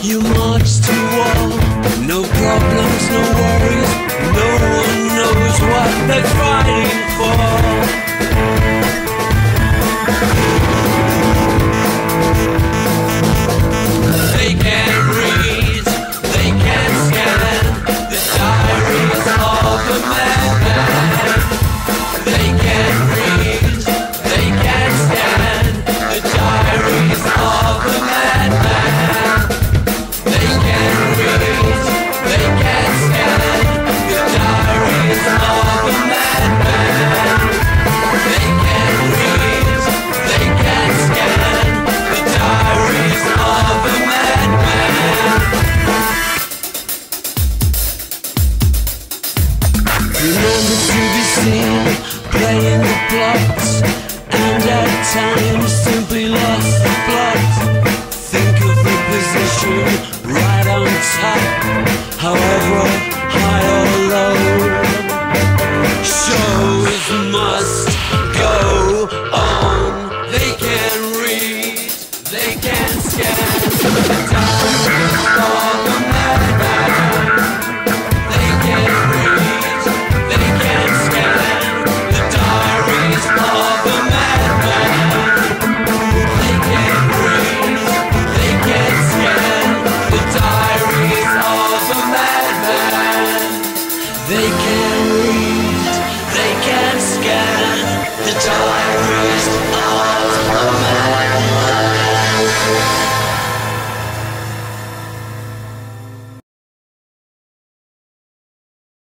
You marched time simply lost Think of the position right However high or low Shows must go on. They can read, they can scan. the time They can read, they can scan the time.